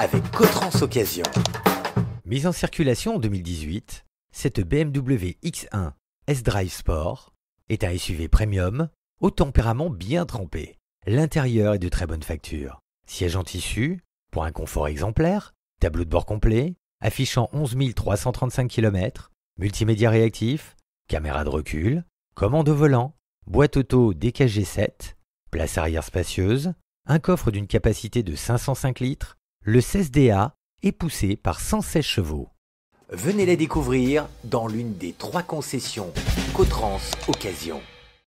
avec Cotrans Occasion. Mise en circulation en 2018, cette BMW X1 S-Drive Sport est un SUV premium au tempérament bien trempé. L'intérieur est de très bonne facture. Siège en tissu, pour un confort exemplaire, tableau de bord complet, affichant 11 335 km, multimédia réactif, caméra de recul, commande au volant, boîte auto DKG7, place arrière spacieuse, un coffre d'une capacité de 505 litres, le 16DA est poussé par 116 chevaux. Venez les découvrir dans l'une des trois concessions Cotrans Occasion.